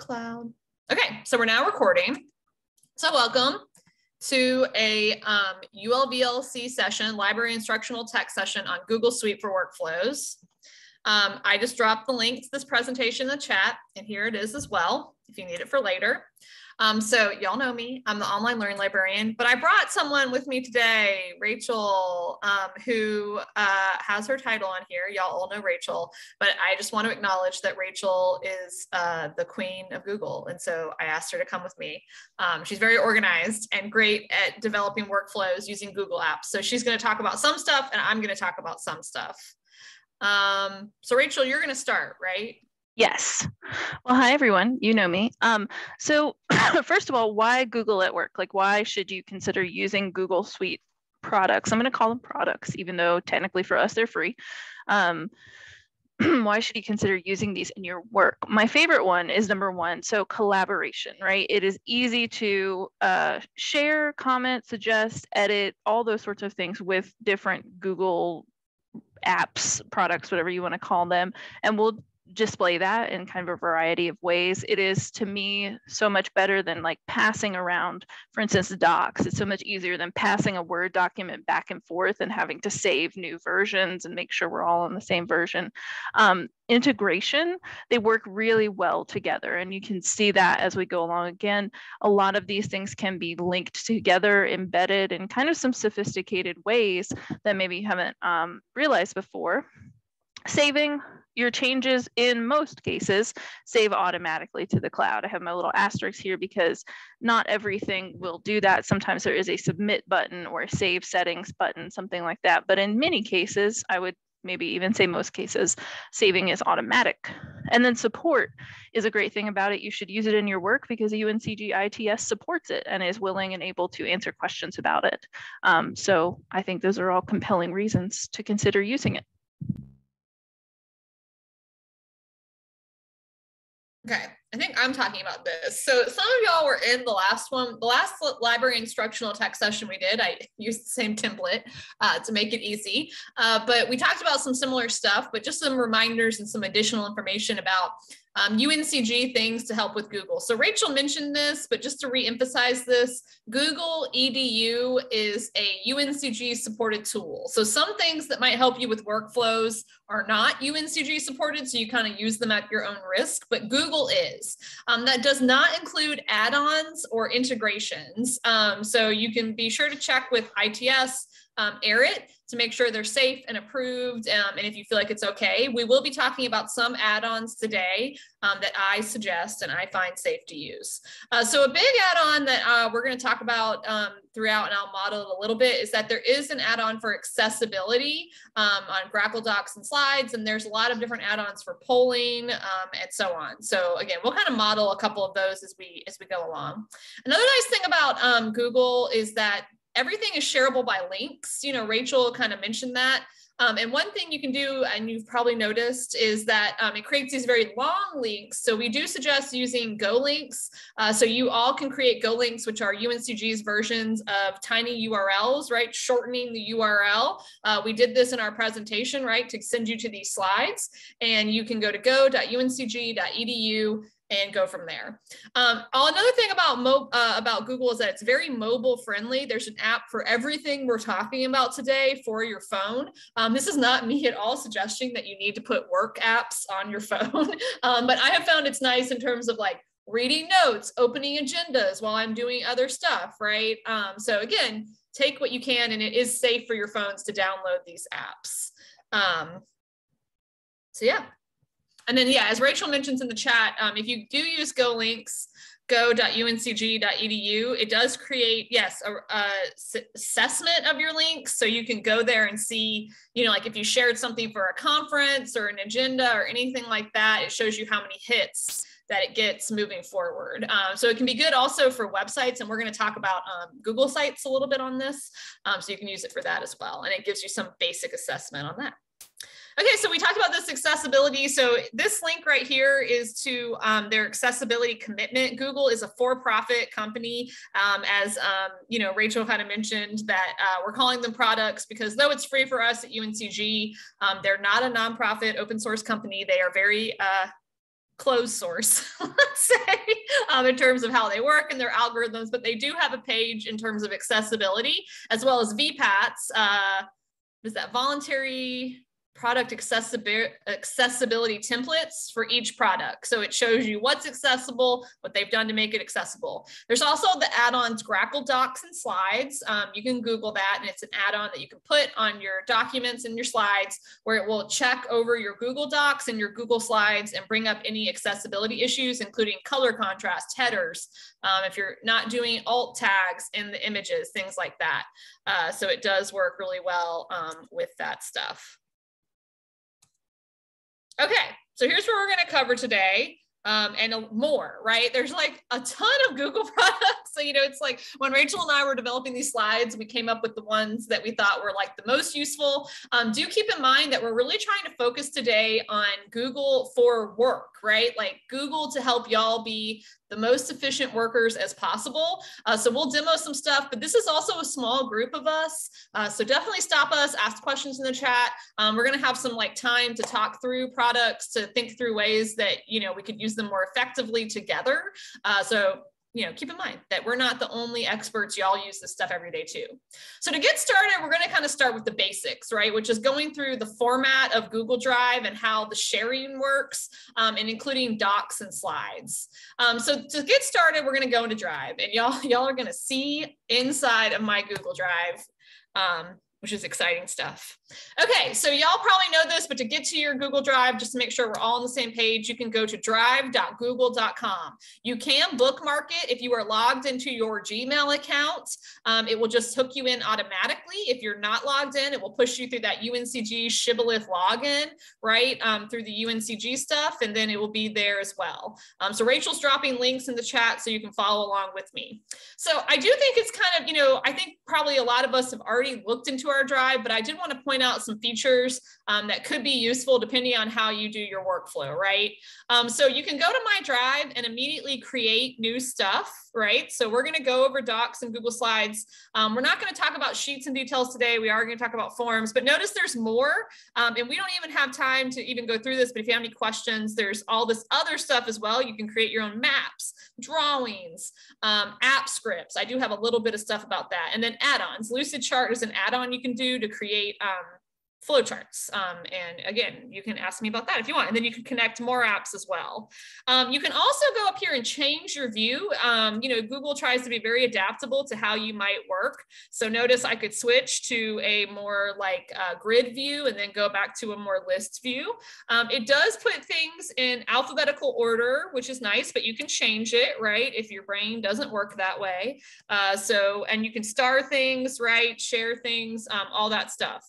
cloud. Okay, so we're now recording. So welcome to a um, ULVLC session, library instructional tech session on Google Suite for workflows. Um, I just dropped the link to this presentation in the chat, and here it is as well, if you need it for later. Um, so y'all know me, I'm the online learning librarian, but I brought someone with me today, Rachel, um, who uh, has her title on here. Y'all all know Rachel, but I just want to acknowledge that Rachel is uh, the queen of Google. And so I asked her to come with me. Um, she's very organized and great at developing workflows using Google Apps. So she's going to talk about some stuff and I'm going to talk about some stuff. Um, so Rachel, you're going to start, right? Yes. Well, hi everyone. You know me. Um, so first of all, why Google at work? Like, why should you consider using Google Suite products? I'm going to call them products, even though technically for us they're free. Um, why should you consider using these in your work? My favorite one is number one. So collaboration, right? It is easy to uh, share, comment, suggest, edit, all those sorts of things with different Google apps, products, whatever you want to call them. And we'll display that in kind of a variety of ways. It is to me so much better than like passing around, for instance, docs. It's so much easier than passing a Word document back and forth and having to save new versions and make sure we're all on the same version. Um, integration, they work really well together. And you can see that as we go along. Again, a lot of these things can be linked together, embedded in kind of some sophisticated ways that maybe you haven't um, realized before. Saving your changes in most cases save automatically to the cloud. I have my little asterisk here because not everything will do that. Sometimes there is a submit button or a save settings button, something like that. But in many cases, I would maybe even say most cases, saving is automatic. And then support is a great thing about it. You should use it in your work because UNCG ITS supports it and is willing and able to answer questions about it. Um, so I think those are all compelling reasons to consider using it. Okay, I think I'm talking about this. So some of y'all were in the last one, the last library instructional tech session we did. I used the same template uh, to make it easy, uh, but we talked about some similar stuff, but just some reminders and some additional information about um, UNCG things to help with Google. So Rachel mentioned this, but just to reemphasize this, Google EDU is a UNCG supported tool. So some things that might help you with workflows are not UNCG supported, so you kind of use them at your own risk, but Google is. Um, that does not include add-ons or integrations. Um, so you can be sure to check with ITS, um, ARIT to make sure they're safe and approved. Um, and if you feel like it's okay, we will be talking about some add-ons today um, that I suggest and I find safe to use. Uh, so a big add-on that uh, we're going to talk about um, throughout and I'll model it a little bit is that there is an add-on for accessibility um, on Grackle Docs and slides. And there's a lot of different add-ons for polling um, and so on. So again, we'll kind of model a couple of those as we, as we go along. Another nice thing about Google is that everything is shareable by links. You know, Rachel kind of mentioned that. Um, and one thing you can do, and you've probably noticed, is that um, it creates these very long links. So we do suggest using Go links. Uh, so you all can create Go links, which are UNCG's versions of tiny URLs, right? Shortening the URL. Uh, we did this in our presentation, right? To send you to these slides. And you can go to go.uncg.edu and go from there. Um, another thing about mo- uh, about Google is that it's very mobile friendly. There's an app for everything we're talking about today for your phone. Um, this is not me at all suggesting that you need to put work apps on your phone, um, but I have found it's nice in terms of like reading notes, opening agendas while I'm doing other stuff, right? Um, so again, take what you can, and it is safe for your phones to download these apps. Um, so yeah, and then, yeah, as Rachel mentions in the chat, um, if you do use Go links, go.uncg.edu, it does create, yes, a, a assessment of your links. So you can go there and see, you know, like if you shared something for a conference or an agenda or anything like that, it shows you how many hits that it gets moving forward. Um, so it can be good also for websites. And we're going to talk about um, Google Sites a little bit on this. Um, so you can use it for that as well. And it gives you some basic assessment on that. Okay, so we talked about this accessibility. So this link right here is to um, their accessibility commitment. Google is a for-profit company, um, as um, you know, Rachel kind of mentioned that uh, we're calling them products because though it's free for us at UNCG, um, they're not a nonprofit open source company. They are very uh, closed source, let's say, um, in terms of how they work and their algorithms, but they do have a page in terms of accessibility as well as VPATs. Uh, is that voluntary product accessibility, accessibility templates for each product. So it shows you what's accessible, what they've done to make it accessible. There's also the add-ons Grackle Docs and Slides. Um, you can Google that and it's an add-on that you can put on your documents and your slides where it will check over your Google Docs and your Google Slides and bring up any accessibility issues, including color contrast, headers, um, if you're not doing alt tags in the images, things like that. Uh, so it does work really well um, with that stuff. Okay, so here's what we're going to cover today um, and more, right? There's like a ton of Google products. So, you know, it's like when Rachel and I were developing these slides, we came up with the ones that we thought were like the most useful. Um, do keep in mind that we're really trying to focus today on Google for work, right? Like Google to help y'all be the most efficient workers as possible. Uh, so we'll demo some stuff, but this is also a small group of us. Uh, so definitely stop us, ask questions in the chat. Um, we're gonna have some like time to talk through products, to think through ways that, you know, we could use them more effectively together. Uh, so you know, keep in mind that we're not the only experts. Y'all use this stuff every day too. So to get started, we're going to kind of start with the basics, right? Which is going through the format of Google Drive and how the sharing works um, and including docs and slides. Um, so to get started, we're going to go into Drive and y'all, y'all are going to see inside of my Google Drive. Um, which is exciting stuff. Okay, so y'all probably know this, but to get to your Google Drive, just to make sure we're all on the same page, you can go to drive.google.com. You can bookmark it if you are logged into your Gmail account. Um, it will just hook you in automatically. If you're not logged in, it will push you through that UNCG Shibboleth login, right, um, through the UNCG stuff, and then it will be there as well. Um, so Rachel's dropping links in the chat so you can follow along with me. So I do think it's kind of, you know, I think probably a lot of us have already looked into our drive, but I did want to point out some features um, that could be useful depending on how you do your workflow, right? Um, so you can go to my drive and immediately create new stuff, right? So we're going to go over docs and Google Slides. Um, we're not going to talk about sheets and details today. We are going to talk about forms, but notice there's more. Um, and we don't even have time to even go through this, but if you have any questions, there's all this other stuff as well. You can create your own maps, drawings, um, app scripts. I do have a little bit of stuff about that. And then add-ons. Lucidchart is an add-on you can do to create um, flowcharts. Um, and again, you can ask me about that if you want. And then you can connect more apps as well. Um, you can also go up here and change your view. Um, you know, Google tries to be very adaptable to how you might work. So notice I could switch to a more like uh, grid view and then go back to a more list view. Um, it does put things in alphabetical order, which is nice, but you can change it, right? If your brain doesn't work that way. Uh, so, and you can star things, right? Share things, um, all that stuff.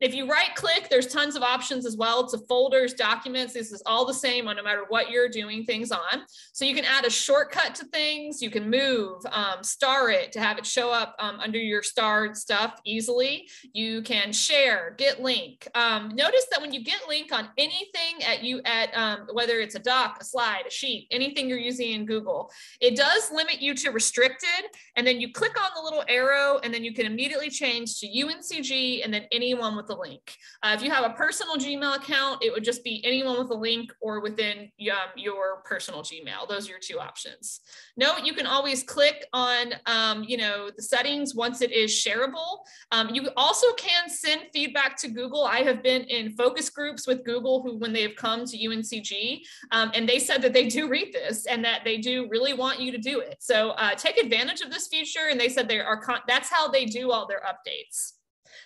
If you right click, there's tons of options as well to folders, documents. This is all the same on no matter what you're doing things on. So you can add a shortcut to things. You can move, um, star it to have it show up um, under your starred stuff easily. You can share, get link. Um, notice that when you get link on anything at you at um, whether it's a doc, a slide, a sheet, anything you're using in Google, it does limit you to restricted. And then you click on the little arrow and then you can immediately change to UNCG and then anyone with the link. Uh, if you have a personal Gmail account, it would just be anyone with a link or within um, your personal Gmail. Those are your two options. Note you can always click on, um, you know, the settings once it is shareable. Um, you also can send feedback to Google. I have been in focus groups with Google who, when they have come to UNCG, um, and they said that they do read this and that they do really want you to do it. So uh, take advantage of this feature. And they said they are, that's how they do all their updates.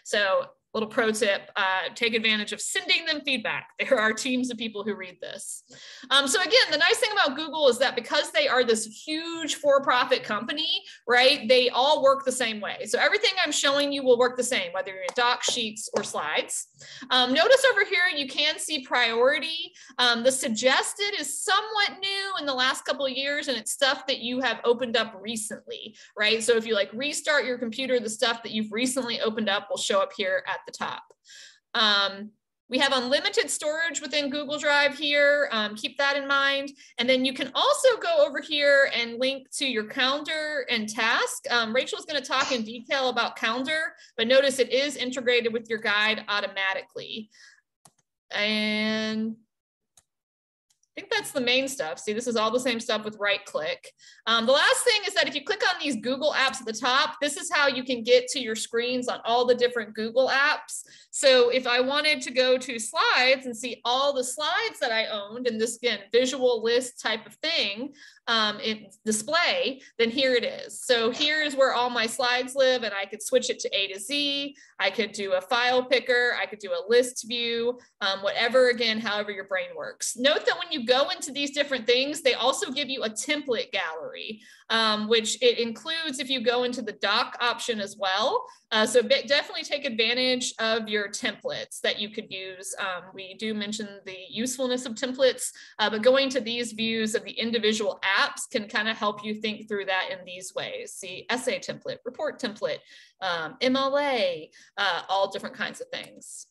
So little pro tip, uh, take advantage of sending them feedback. There are teams of people who read this. Um, so again, the nice thing about Google is that because they are this huge for-profit company, right, they all work the same way. So everything I'm showing you will work the same, whether you're in doc sheets or slides. Um, notice over here, you can see priority. Um, the suggested is somewhat new in the last couple of years, and it's stuff that you have opened up recently, right? So if you like restart your computer, the stuff that you've recently opened up will show up here at the top. Um, we have unlimited storage within Google Drive here. Um, keep that in mind. And then you can also go over here and link to your calendar and task. Um, Rachel is going to talk in detail about calendar, but notice it is integrated with your guide automatically. And think that's the main stuff. See, this is all the same stuff with right click. Um, the last thing is that if you click on these Google apps at the top, this is how you can get to your screens on all the different Google apps. So if I wanted to go to slides and see all the slides that I owned in this again, visual list type of thing, um, display, then here it is. So here is where all my slides live and I could switch it to A to Z. I could do a file picker. I could do a list view, um, whatever, again, however your brain works. Note that when you go into these different things, they also give you a template gallery, um, which it includes if you go into the doc option as well. Uh, so definitely take advantage of your templates that you could use. Um, we do mention the usefulness of templates, uh, but going to these views of the individual apps can kind of help you think through that in these ways. See essay template, report template, um, MLA, uh, all different kinds of things.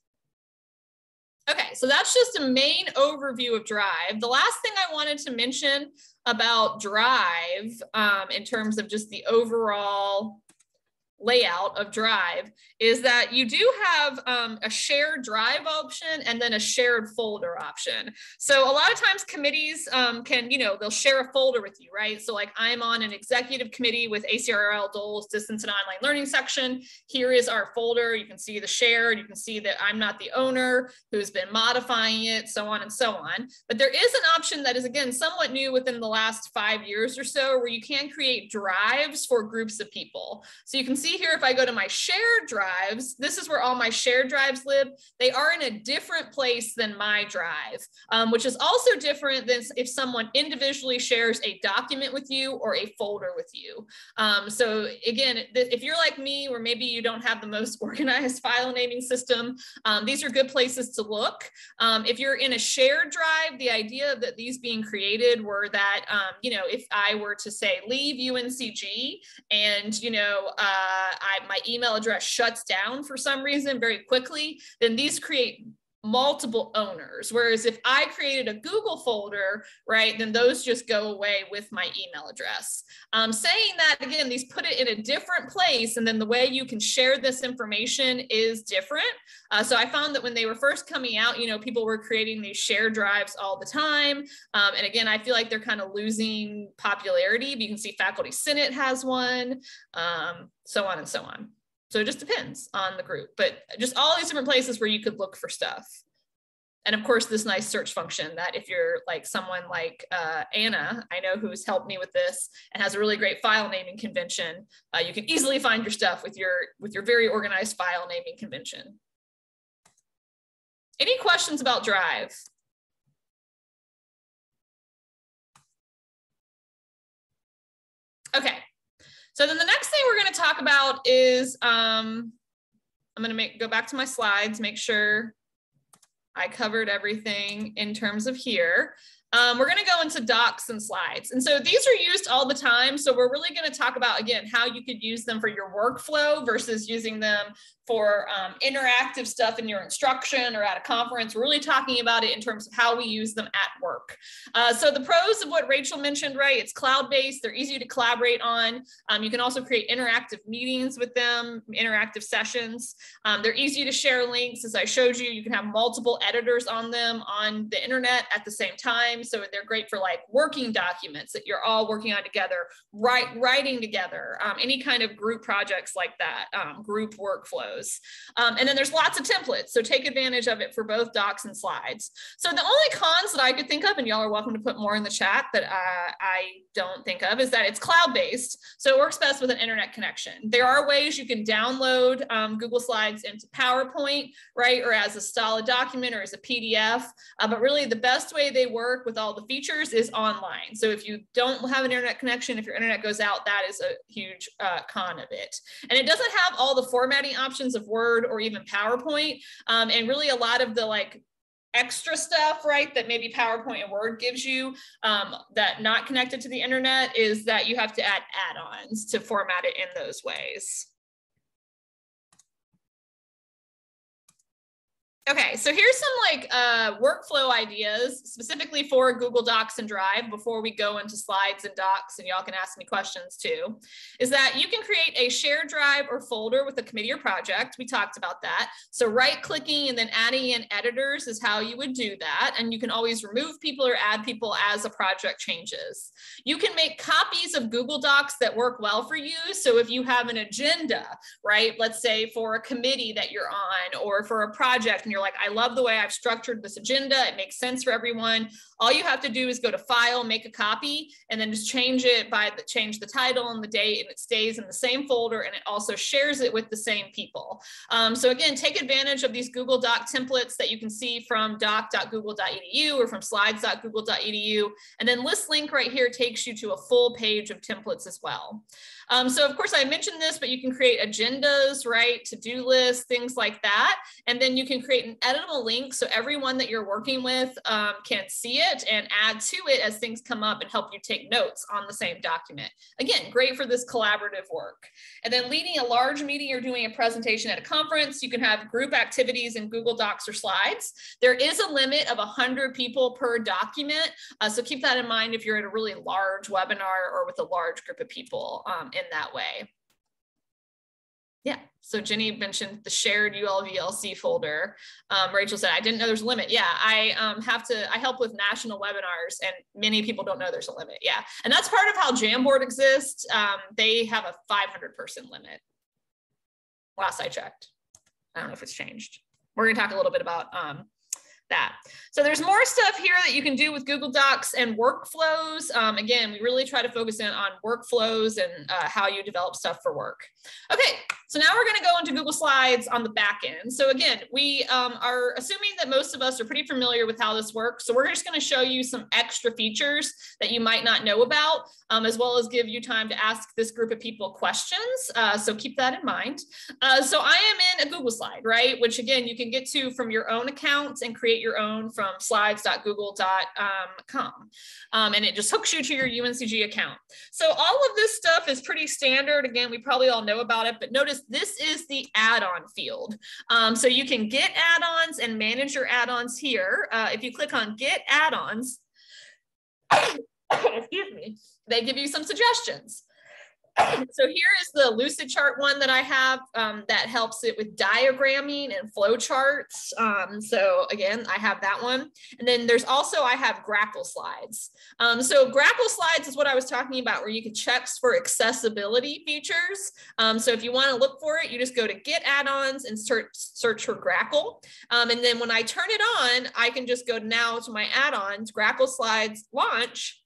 Okay, so that's just a main overview of Drive. The last thing I wanted to mention about Drive um, in terms of just the overall layout of Drive is that you do have um, a shared drive option and then a shared folder option. So a lot of times committees um, can, you know, they'll share a folder with you, right? So like I'm on an executive committee with ACRL DOLS distance and online learning section. Here is our folder. You can see the shared, you can see that I'm not the owner who's been modifying it, so on and so on. But there is an option that is again, somewhat new within the last five years or so where you can create drives for groups of people. So you can see here, if I go to my shared drives. This is where all my shared drives live. They are in a different place than my drive, um, which is also different than if someone individually shares a document with you or a folder with you. Um, so again, if you're like me, or maybe you don't have the most organized file naming system, um, these are good places to look. Um, if you're in a shared drive, the idea that these being created were that, um, you know, if I were to say leave UNCG and, you know, uh, Uh, I, my email address shuts down for some reason very quickly, then these create multiple owners. Whereas if I created a Google folder, right, then those just go away with my email address. Um, saying that again, these put it in a different place, and then the way you can share this information is different. Uh, so I found that when they were first coming out, you know, people were creating these share drives all the time. Um, and again, I feel like they're kind of losing popularity. You can see Faculty Senate has one, um, so on and so on. So it just depends on the group, but just all these different places where you could look for stuff. And of course, this nice search function that if you're like someone like uh, Anna, I know who's helped me with this and has a really great file naming convention, uh, you can easily find your stuff with your, with your very organized file naming convention. Any questions about Drive? Okay, so then the next thing we're going to talk about is um, I'm going to make go back to my slides, make sure I covered everything in terms of here. Um, we're going to go into docs and slides. And so these are used all the time. So we're really going to talk about, again, how you could use them for your workflow versus using them for um, interactive stuff in your instruction or at a conference. We're really talking about it in terms of how we use them at work. Uh, so the pros of what Rachel mentioned, right? It's cloud-based. They're easy to collaborate on. Um, you can also create interactive meetings with them, interactive sessions. Um, they're easy to share links. As I showed you, you can have multiple editors on them on the internet at the same time. So they're great for like working documents that you're all working on together, write, writing together, um, any kind of group projects like that, um, group workflows those. Um, and then there's lots of templates. So take advantage of it for both docs and slides. So the only cons that I could think of, and y'all are welcome to put more in the chat that uh, I don't think of, is that it's cloud-based. So it works best with an internet connection. There are ways you can download um, Google Slides into PowerPoint, right? Or as a solid document or as a PDF. Uh, but really the best way they work with all the features is online. So if you don't have an internet connection, if your internet goes out, that is a huge uh, con of it. And it doesn't have all the formatting options versions of Word or even PowerPoint. Um, and really a lot of the like extra stuff, right, that maybe PowerPoint and Word gives you um, that not connected to the internet is that you have to add add-ons to format it in those ways. Okay, so here's some like uh, workflow ideas specifically for Google Docs and Drive before we go into slides and docs and y'all can ask me questions too, is that you can create a shared drive or folder with a committee or project. We talked about that. So right clicking and then adding in editors is how you would do that. And you can always remove people or add people as a project changes. You can make copies of Google Docs that work well for you. So if you have an agenda, right, let's say for a committee that you're on or for a project and you're like, I love the way I've structured this agenda. It makes sense for everyone. All you have to do is go to file, make a copy, and then just change it by the change the title and the date, and it stays in the same folder and it also shares it with the same people. Um, so again, take advantage of these Google Doc templates that you can see from doc.google.edu or from slides.google.edu. And then list link right here takes you to a full page of templates as well. Um, so of course I mentioned this, but you can create agendas, right? To-do lists, things like that. And then you can create an editable link so everyone that you're working with um, can see it and add to it as things come up and help you take notes on the same document. Again, great for this collaborative work. And then leading a large meeting or doing a presentation at a conference, you can have group activities in Google Docs or slides. There is a limit of 100 people per document. Uh, so keep that in mind if you're at a really large webinar or with a large group of people um, in that way. Yeah, so Jenny mentioned the shared ULVLC folder. Um, Rachel said, I didn't know there's a limit. Yeah, I um, have to, I help with national webinars and many people don't know there's a limit. Yeah, and that's part of how Jamboard exists. Um, they have a 500 person limit. Last I checked. I don't know if it's changed. We're gonna talk a little bit about um, that. So there's more stuff here that you can do with Google Docs and workflows. Um, again, we really try to focus in on workflows and uh, how you develop stuff for work. Okay, so now we're gonna go into Google Slides on the back end. So again, we um, are assuming that most of us are pretty familiar with how this works. So we're just gonna show you some extra features that you might not know about, um, as well as give you time to ask this group of people questions. Uh, so keep that in mind. Uh, so I am in a Google slide, right? Which again, you can get to from your own account and create your own from slides.google.com. Um, and it just hooks you to your UNCG account. So all of this stuff is pretty standard. Again, we probably all know about it, but notice this is the add-on field. Um, so you can get add-ons and manage your add-ons here. Uh, if you click on get add-ons, excuse me, they give you some suggestions. So here is the Lucidchart one that I have um, that helps it with diagramming and flow charts. Um, so again, I have that one. And then there's also, I have Grackle slides. Um, so Grackle slides is what I was talking about where you can check for accessibility features. Um, so if you wanna look for it, you just go to get add-ons and search, search for Grackle. Um, and then when I turn it on, I can just go now to my add-ons, Grackle slides launch,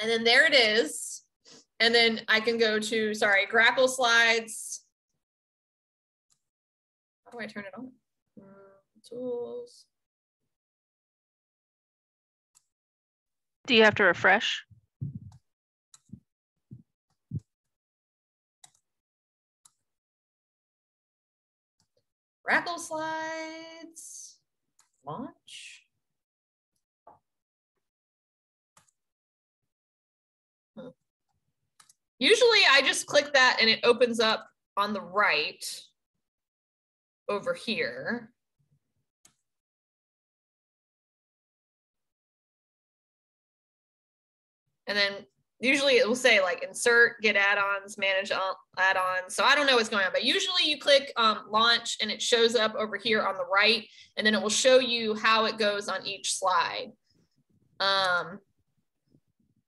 and then there it is. And then I can go to, sorry, Grackle slides. How do I turn it on? Mm, tools. Do you have to refresh? Grackle slides, launch. Usually I just click that and it opens up on the right over here. And then usually it will say like insert, get add-ons, manage add-ons. So I don't know what's going on, but usually you click um, launch and it shows up over here on the right, and then it will show you how it goes on each slide. Um,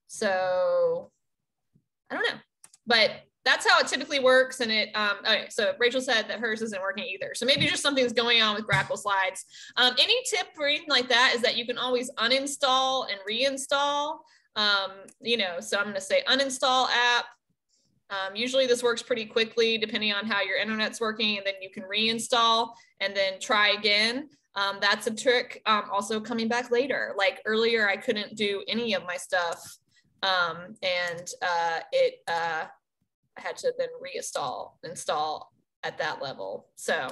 so I don't know, but that's how it typically works. And it, um, okay, so Rachel said that hers isn't working either. So maybe just something's going on with Grackle slides. Um, any tip for anything like that is that you can always uninstall and reinstall. Um, you know, so I'm going to say uninstall app. Um, usually this works pretty quickly depending on how your internet's working and then you can reinstall and then try again. Um, that's a trick. Um, also coming back later, like earlier, I couldn't do any of my stuff um, and uh, it uh, had to then reinstall install at that level. So,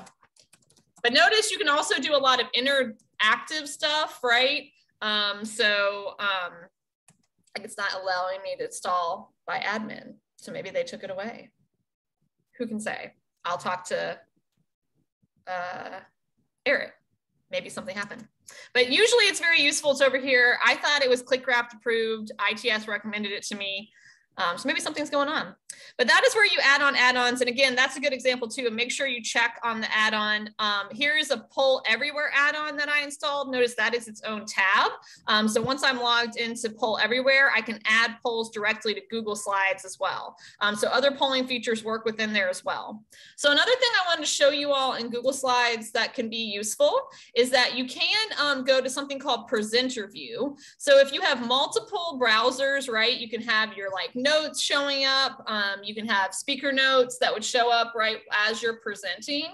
but notice you can also do a lot of interactive stuff, right? Um, so um, like it's not allowing me to install by admin. So maybe they took it away. Who can say? I'll talk to uh, it. Maybe something happened. But usually it's very useful. It's over here. I thought it was ClickGraft approved. ITS recommended it to me. Um, so maybe something's going on. But that is where you add on add-ons. And again, that's a good example too. And make sure you check on the add-on. Um, here's a poll everywhere add-on that I installed. Notice that is its own tab. Um, so once I'm logged into poll everywhere, I can add polls directly to Google Slides as well. Um, so other polling features work within there as well. So another thing I wanted to show you all in Google Slides that can be useful is that you can um, go to something called presenter view. So if you have multiple browsers, right, you can have your like notes showing up. Um, you can have speaker notes that would show up right as you're presenting.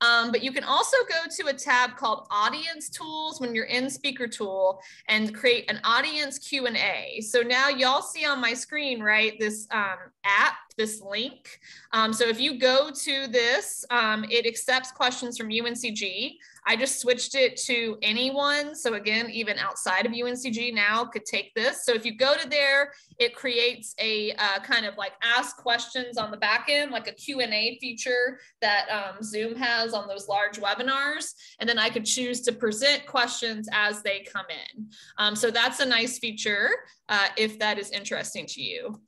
Um, but you can also go to a tab called audience tools when you're in speaker tool and create an audience Q&A. So now y'all see on my screen, right, this um, app, this link. Um, so if you go to this, um, it accepts questions from UNCG. I just switched it to anyone. So again, even outside of UNCG now could take this. So if you go to there, it creates a uh, kind of like ask questions on the back end, like a Q&A feature that um, Zoom has on those large webinars. And then I could choose to present questions as they come in. Um, so that's a nice feature uh, if that is interesting to you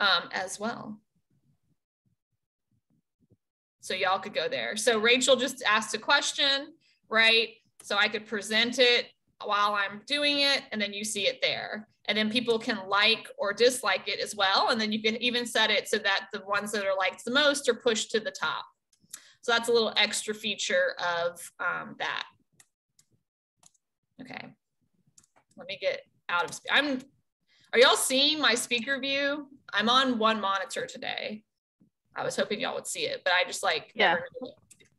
um, as well. So y'all could go there. So Rachel just asked a question right? So I could present it while I'm doing it, and then you see it there. And then people can like or dislike it as well. And then you can even set it so that the ones that are liked the most are pushed to the top. So that's a little extra feature of um, that. Okay, let me get out of, I'm, are y'all seeing my speaker view? I'm on one monitor today. I was hoping y'all would see it, but I just like, yeah.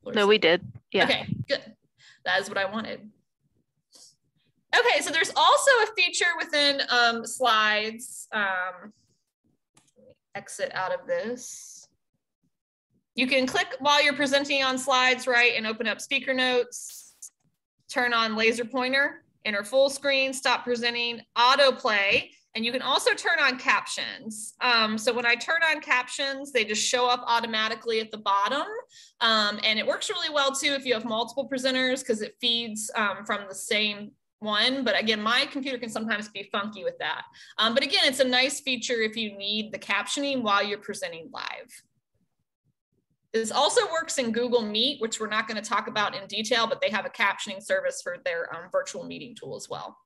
No, we did. Yeah. Okay, good that is what I wanted. Okay, so there's also a feature within um, slides. Um, exit out of this. You can click while you're presenting on slides, right, and open up speaker notes, turn on laser pointer, enter full screen, stop presenting, autoplay, and you can also turn on captions. Um, so when I turn on captions, they just show up automatically at the bottom. Um, and it works really well too if you have multiple presenters because it feeds um, from the same one. But again, my computer can sometimes be funky with that. Um, but again, it's a nice feature if you need the captioning while you're presenting live. This also works in Google Meet, which we're not going to talk about in detail, but they have a captioning service for their um, virtual meeting tool as well.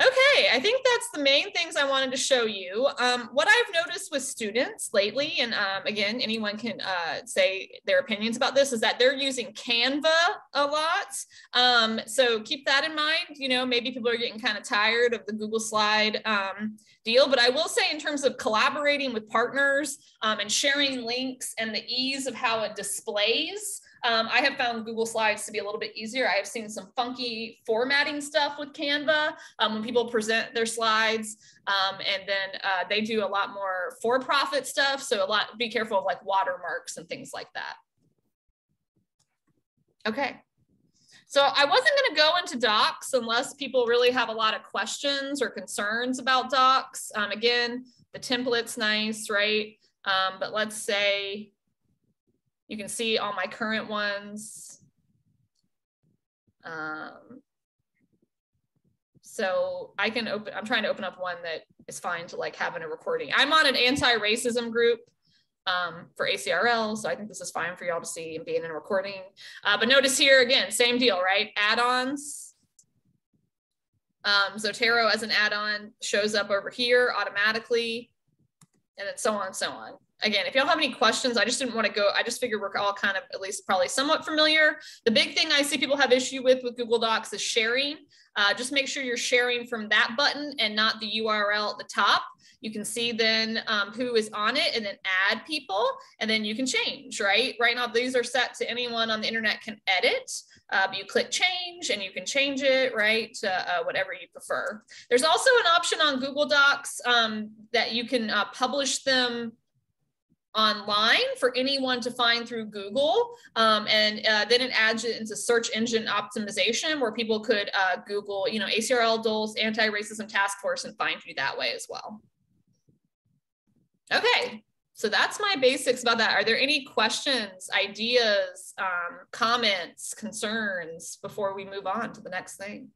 Okay, I think that's the main things I wanted to show you. Um, what I've noticed with students lately, and um, again, anyone can uh, say their opinions about this, is that they're using Canva a lot. Um, so keep that in mind. You know, maybe people are getting kind of tired of the Google Slide um, deal, but I will say in terms of collaborating with partners um, and sharing links and the ease of how it displays, um, I have found Google Slides to be a little bit easier. I have seen some funky formatting stuff with Canva um, when people present their slides. Um, and then uh, they do a lot more for-profit stuff. So a lot, be careful of like watermarks and things like that. Okay. So I wasn't going to go into docs unless people really have a lot of questions or concerns about docs. Um, again, the template's nice, right? Um, but let's say you can see all my current ones. Um, so I can open, I'm trying to open up one that is fine to like having a recording. I'm on an anti-racism group um, for ACRL. So I think this is fine for y'all to see and being in a recording. Uh, but notice here again, same deal, right? Add-ons. Um, Zotero as an add-on shows up over here automatically and then so on and so on again, if y'all have any questions, I just didn't want to go. I just figured we're all kind of at least probably somewhat familiar. The big thing I see people have issue with with Google Docs is sharing. Uh, just make sure you're sharing from that button and not the URL at the top. You can see then um, who is on it and then add people and then you can change, right? Right now, these are set to anyone on the internet can edit. Uh, you click change and you can change it, right, to uh, whatever you prefer. There's also an option on Google Docs um, that you can uh, publish them online for anyone to find through Google. Um, and uh, then it adds it into search engine optimization where people could uh, Google, you know, ACRL DOLS Anti-Racism Task Force and find you that way as well. Okay, So that's my basics about that. Are there any questions, ideas, um, comments, concerns before we move on to the next thing?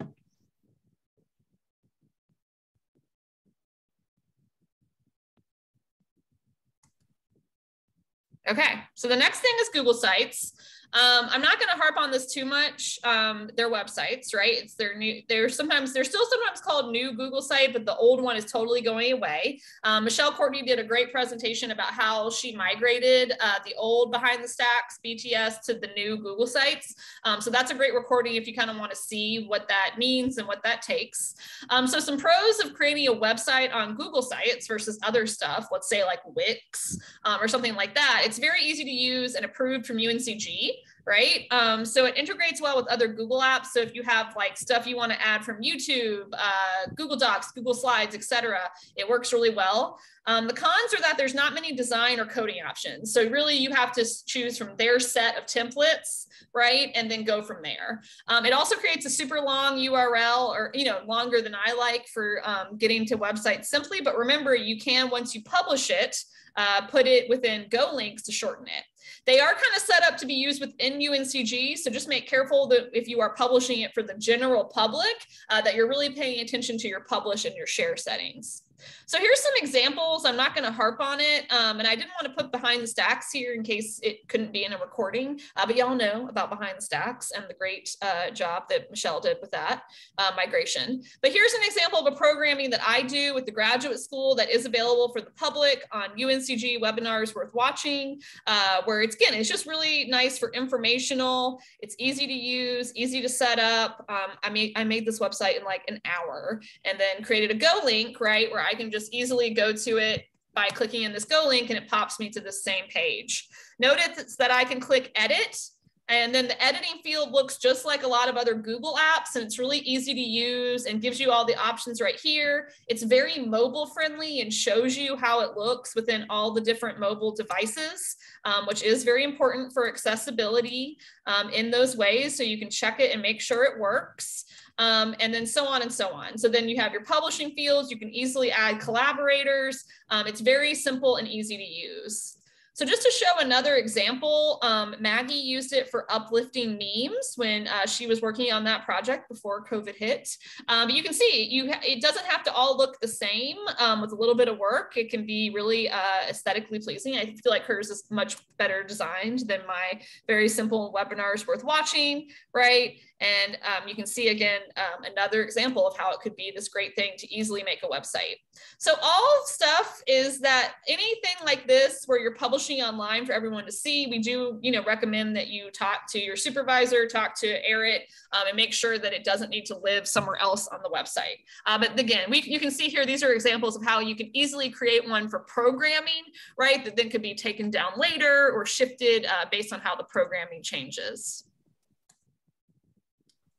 Okay, so the next thing is Google Sites. Um, I'm not going to harp on this too much. Um, their websites, right? It's their new. They're sometimes they're still sometimes called new Google site, but the old one is totally going away. Um, Michelle Courtney did a great presentation about how she migrated uh, the old Behind the Stacks BTS to the new Google sites. Um, so that's a great recording if you kind of want to see what that means and what that takes. Um, so some pros of creating a website on Google sites versus other stuff. Let's say like Wix um, or something like that. It's very easy to use and approved from UNCG right? Um, so it integrates well with other Google apps. So if you have like stuff you want to add from YouTube, uh, Google Docs, Google Slides, etc., it works really well. Um, the cons are that there's not many design or coding options. So really you have to choose from their set of templates, right? And then go from there. Um, it also creates a super long URL or, you know, longer than I like for um, getting to websites simply. But remember, you can, once you publish it, uh, put it within Go links to shorten it. They are kind of set up to be used within UNCG, so just make careful that if you are publishing it for the general public, uh, that you're really paying attention to your publish and your share settings. So here's some examples. I'm not going to harp on it. Um, and I didn't want to put behind the stacks here in case it couldn't be in a recording, uh, but y'all know about behind the stacks and the great uh, job that Michelle did with that uh, migration. But here's an example of a programming that I do with the graduate school that is available for the public on UNCG webinars worth watching, uh, where it's, again, it's just really nice for informational. It's easy to use, easy to set up. Um, I, made, I made this website in like an hour and then created a Go link, right, where I I can just easily go to it by clicking in this go link and it pops me to the same page. Notice that I can click edit and then the editing field looks just like a lot of other Google apps and it's really easy to use and gives you all the options right here. It's very mobile friendly and shows you how it looks within all the different mobile devices, um, which is very important for accessibility um, in those ways. So you can check it and make sure it works um, and then so on and so on. So then you have your publishing fields, you can easily add collaborators. Um, it's very simple and easy to use. So just to show another example, um, Maggie used it for uplifting memes when uh, she was working on that project before COVID hit. Um, but you can see you it doesn't have to all look the same um, with a little bit of work. It can be really uh, aesthetically pleasing. I feel like hers is much better designed than my very simple webinars worth watching, right? And um, you can see again, um, another example of how it could be this great thing to easily make a website. So all stuff is that anything like this where you're publishing online for everyone to see, we do you know, recommend that you talk to your supervisor, talk to ARIT, um, and make sure that it doesn't need to live somewhere else on the website. Uh, but again, we, you can see here, these are examples of how you can easily create one for programming, right? That then could be taken down later or shifted uh, based on how the programming changes.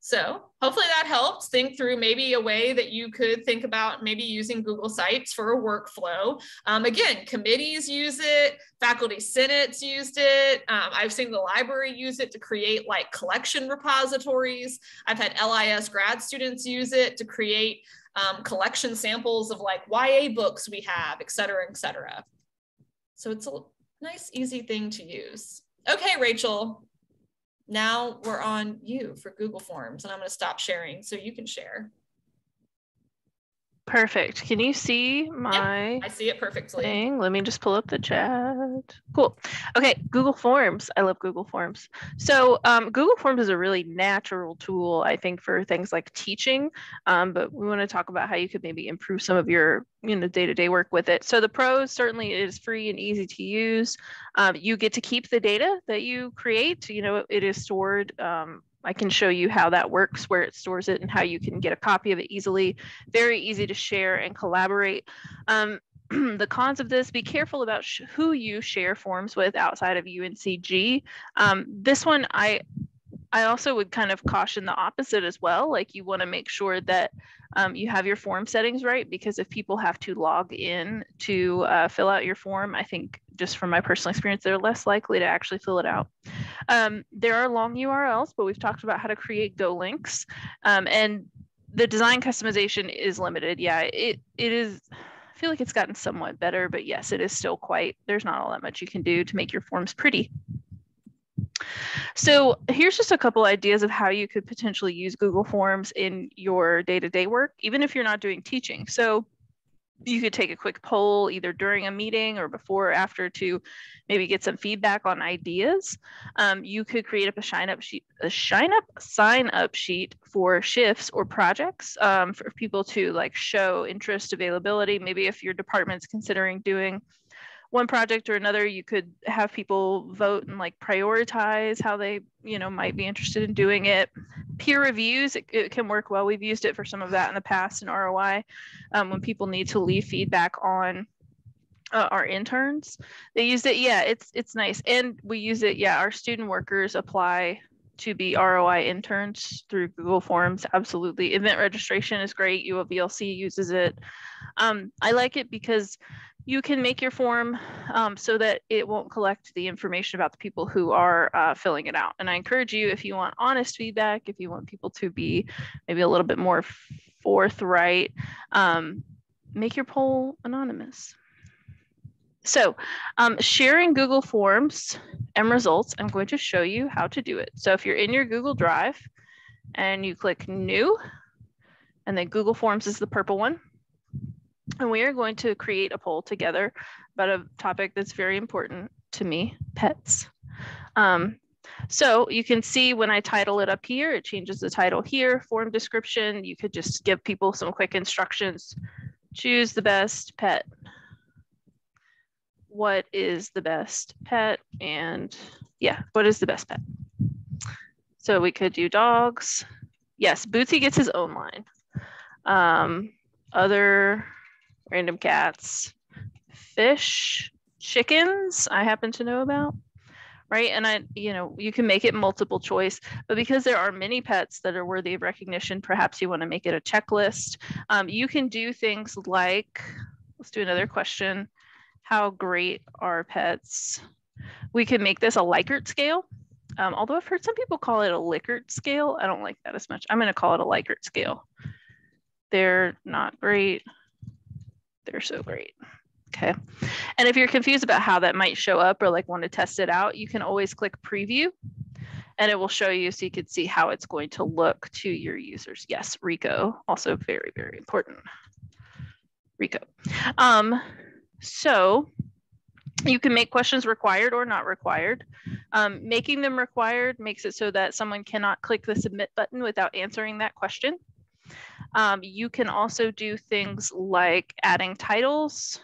So hopefully that helps think through maybe a way that you could think about maybe using Google Sites for a workflow. Um, again, committees use it, faculty senates used it. Um, I've seen the library use it to create like collection repositories. I've had LIS grad students use it to create um, collection samples of like YA books we have, et cetera, et cetera. So it's a nice, easy thing to use. Okay, Rachel, now we're on you for Google Forms and I'm going to stop sharing so you can share. Perfect. Can you see my? I see it perfectly. Thing? Let me just pull up the chat. Cool. Okay, Google Forms. I love Google Forms. So um, Google Forms is a really natural tool, I think, for things like teaching. Um, but we want to talk about how you could maybe improve some of your, you know, day-to-day work with it. So the pros certainly is free and easy to use. Um, you get to keep the data that you create. You know, it is stored um, I can show you how that works, where it stores it, and how you can get a copy of it easily. Very easy to share and collaborate. Um, the cons of this, be careful about who you share forms with outside of UNCG. Um, this one, I I also would kind of caution the opposite as well. Like you want to make sure that um, you have your form settings right because if people have to log in to uh, fill out your form, I think just from my personal experience, they're less likely to actually fill it out. Um, there are long URLs, but we've talked about how to create Go links. Um, and the design customization is limited. Yeah, it, it is I feel like it's gotten somewhat better, but yes, it is still quite, there's not all that much you can do to make your forms pretty. So here's just a couple ideas of how you could potentially use Google Forms in your day-to-day work, even if you're not doing teaching. So you could take a quick poll either during a meeting or before or after to maybe get some feedback on ideas. Um, you could create up a shine up sheet, a shine up sign up sheet for shifts or projects um, for people to like show interest, availability. Maybe if your department's considering doing one project or another you could have people vote and like prioritize how they you know might be interested in doing it peer reviews it, it can work well we've used it for some of that in the past in roi um, when people need to leave feedback on uh, our interns they use it yeah it's it's nice and we use it yeah our student workers apply to be ROI interns through Google Forms. Absolutely. Event registration is great. ULVLC uses it. Um, I like it because you can make your form um, so that it won't collect the information about the people who are uh, filling it out. And I encourage you, if you want honest feedback, if you want people to be maybe a little bit more forthright, um, make your poll anonymous. So um, sharing Google Forms and results, I'm going to show you how to do it. So if you're in your Google Drive and you click new, and then Google Forms is the purple one, and we are going to create a poll together about a topic that's very important to me, pets. Um, so you can see when I title it up here, it changes the title here, form description. You could just give people some quick instructions. Choose the best pet. What is the best pet? And yeah, what is the best pet? So we could do dogs. Yes, Bootsy gets his own line. Um, other random cats, fish, chickens, I happen to know about. Right. And I, you know, you can make it multiple choice, but because there are many pets that are worthy of recognition, perhaps you want to make it a checklist. Um, you can do things like, let's do another question. How great are pets? We can make this a Likert scale. Um, although I've heard some people call it a Likert scale. I don't like that as much. I'm going to call it a Likert scale. They're not great. They're so great. Okay. And if you're confused about how that might show up or like want to test it out, you can always click preview and it will show you so you can see how it's going to look to your users. Yes, Rico, also very, very important. Rico. Um, so you can make questions required or not required. Um, making them required makes it so that someone cannot click the submit button without answering that question. Um, you can also do things like adding titles.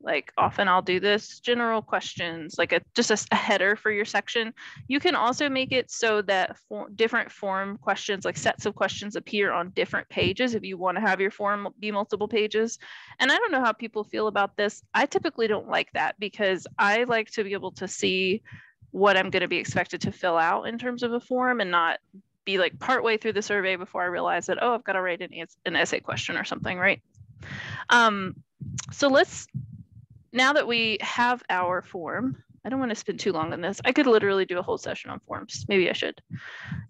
Like often I'll do this general questions, like a just a, a header for your section. You can also make it so that for, different form questions, like sets of questions appear on different pages if you want to have your form be multiple pages. And I don't know how people feel about this. I typically don't like that because I like to be able to see what I'm going to be expected to fill out in terms of a form and not be like partway through the survey before I realize that, oh, I've got to write an, an essay question or something, right? Um, so let's, now that we have our form, I don't want to spend too long on this. I could literally do a whole session on forms. Maybe I should.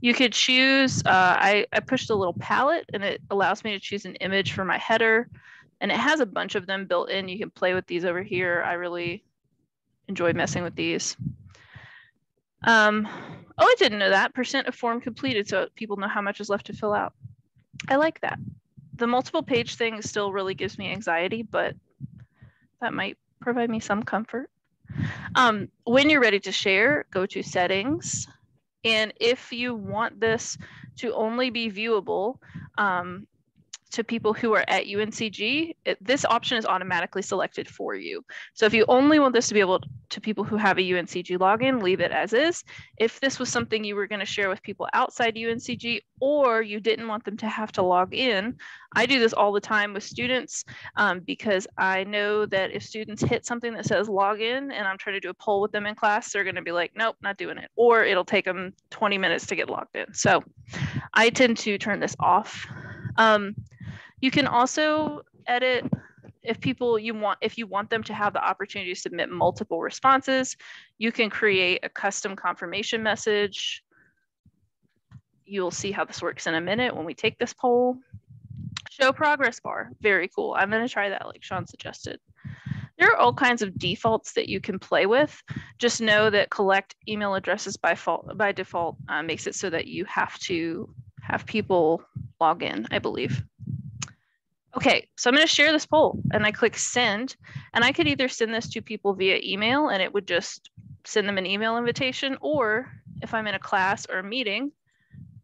You could choose, uh, I, I pushed a little palette and it allows me to choose an image for my header. And it has a bunch of them built in. You can play with these over here. I really enjoy messing with these. Um, oh, I didn't know that. Percent of form completed so people know how much is left to fill out. I like that. The multiple page thing still really gives me anxiety, but that might provide me some comfort. Um, when you're ready to share, go to settings. And if you want this to only be viewable, um, to people who are at UNCG, it, this option is automatically selected for you. So if you only want this to be able to, people who have a UNCG login, leave it as is. If this was something you were going to share with people outside UNCG or you didn't want them to have to log in, I do this all the time with students um, because I know that if students hit something that says login and I'm trying to do a poll with them in class, they're going to be like, nope, not doing it. Or it'll take them 20 minutes to get logged in. So I tend to turn this off. Um, you can also edit if people you want if you want them to have the opportunity to submit multiple responses you can create a custom confirmation message you'll see how this works in a minute when we take this poll Show progress bar, very cool. I'm gonna try that like Sean suggested. There are all kinds of defaults that you can play with. Just know that collect email addresses by, fault, by default uh, makes it so that you have to have people log in, I believe. Okay, so I'm going to share this poll and I click send and I could either send this to people via email and it would just send them an email invitation or if I'm in a class or a meeting,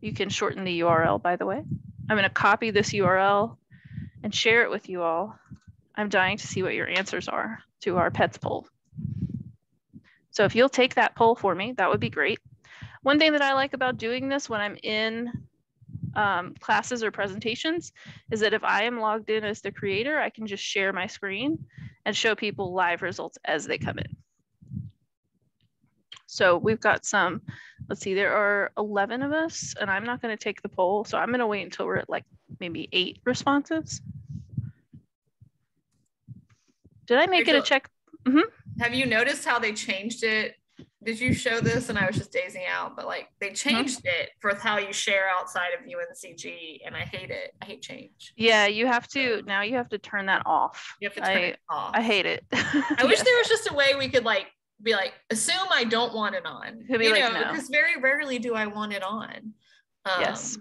you can shorten the URL by the way. I'm going to copy this URL and share it with you all. I'm dying to see what your answers are to our pets poll. So if you'll take that poll for me, that would be great. One thing that I like about doing this when I'm in um, classes or presentations is that if I am logged in as the creator, I can just share my screen and show people live results as they come in. So we've got some, let's see, there are 11 of us and I'm not gonna take the poll. So I'm gonna wait until we're at like maybe eight responses. Did I make Rachel, it a check? Mm -hmm. Have you noticed how they changed it did you show this and I was just dazing out, but like they changed it for how you share outside of UNCG and I hate it. I hate change. Yeah, you have to now you have to turn that off. You have to turn I, it off. I hate it. I wish there was just a way we could like be like assume I don't want it on. You like, know, no. because very rarely do I want it on. Um, yes.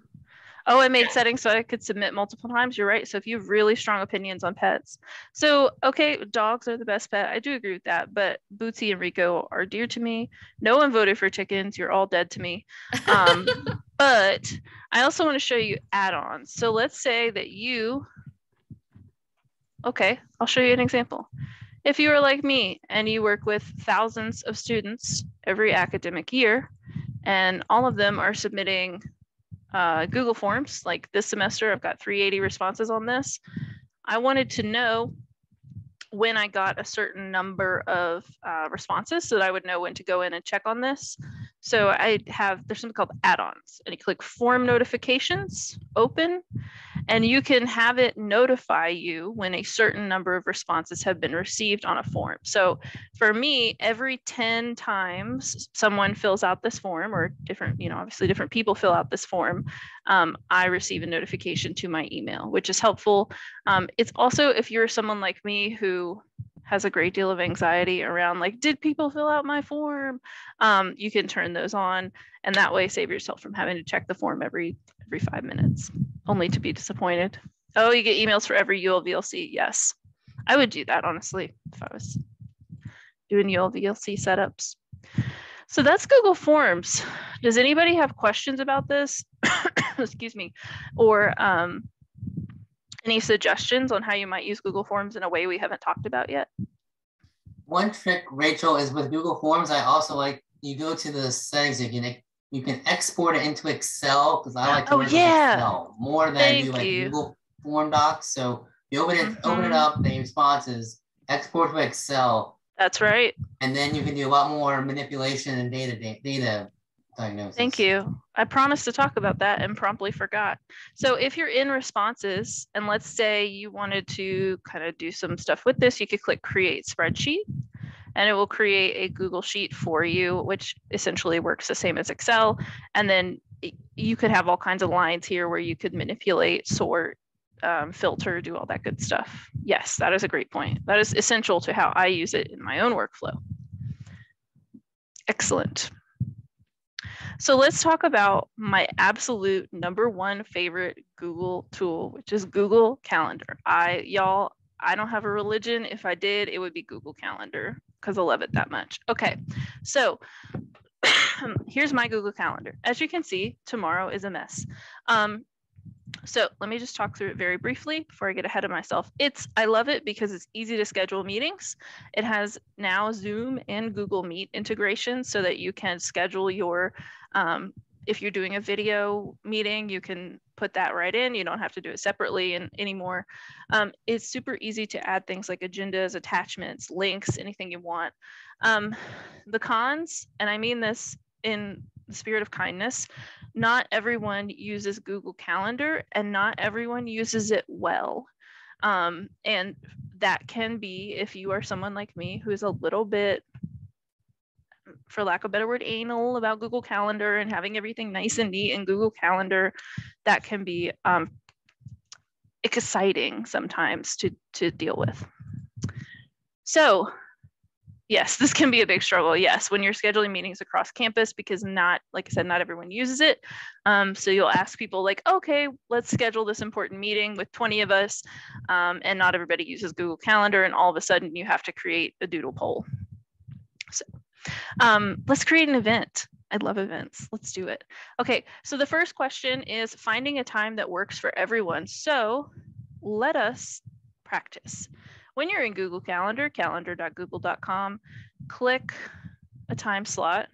Oh, I made settings so I could submit multiple times. You're right. So if you have really strong opinions on pets, so okay, dogs are the best pet. I do agree with that. But Bootsy and Rico are dear to me. No one voted for chickens. You're all dead to me. Um, but I also want to show you add-ons. So let's say that you, okay, I'll show you an example. If you are like me and you work with thousands of students every academic year, and all of them are submitting uh, Google Forms. Like this semester, I've got 380 responses on this. I wanted to know when I got a certain number of uh, responses so that I would know when to go in and check on this. So I have, there's something called add-ons and you click form notifications, open, and you can have it notify you when a certain number of responses have been received on a form. So for me, every 10 times someone fills out this form or different, you know, obviously different people fill out this form, um, I receive a notification to my email, which is helpful. Um, it's also if you're someone like me who has a great deal of anxiety around like did people fill out my form? Um, you can turn those on and that way save yourself from having to check the form every every five minutes only to be disappointed. Oh you get emails for every ulvlc yes. I would do that honestly if i was doing ulvlc setups. So that's google forms. Does anybody have questions about this? Excuse me. Or um, any suggestions on how you might use Google Forms in a way we haven't talked about yet? One trick, Rachel, is with Google Forms. I also like you go to the settings. You can you can export it into Excel because I like to oh, yeah. Excel more than Thank I do like you. Google Form Docs. So you open it, mm-hmm. open it up, the responses, export to Excel. That's right. And then you can do a lot more manipulation and data data diagnosis. Thank you. I promised to talk about that and promptly forgot. So if you're in responses, and let's say you wanted to kind of do some stuff with this, you could click create spreadsheet and it will create a Google Sheet for you, which essentially works the same as Excel. And then you could have all kinds of lines here where you could manipulate, sort, um, filter, do all that good stuff. Yes, that is a great point. That is essential to how I use it in my own workflow. Excellent. So let's talk about my absolute number one favorite Google tool, which is Google Calendar. I, y'all, I don't have a religion. If I did, it would be Google Calendar because I love it that much. Okay, so here's my Google Calendar. As you can see, tomorrow is a mess. Um, so let me just talk through it very briefly before I get ahead of myself. It's I love it because it's easy to schedule meetings. It has now Zoom and Google Meet integration so that you can schedule your um, if you're doing a video meeting, you can put that right in. You don't have to do it separately and anymore. Um, it's super easy to add things like agendas, attachments, links, anything you want. Um, the cons, and I mean this in the spirit of kindness, not everyone uses Google Calendar and not everyone uses it well. Um, and that can be if you are someone like me who's a little bit, for lack of a better word, anal about Google Calendar and having everything nice and neat in Google Calendar, that can be um, exciting sometimes to to deal with. So yes, this can be a big struggle. Yes, when you're scheduling meetings across campus, because not, like I said, not everyone uses it. Um, so you'll ask people like, okay, let's schedule this important meeting with 20 of us, um, and not everybody uses Google Calendar, and all of a sudden you have to create a doodle poll. So um, let's create an event. I love events. Let's do it. Okay, so the first question is finding a time that works for everyone. So let us practice. When you're in Google Calendar, calendar.google.com, click a time slot,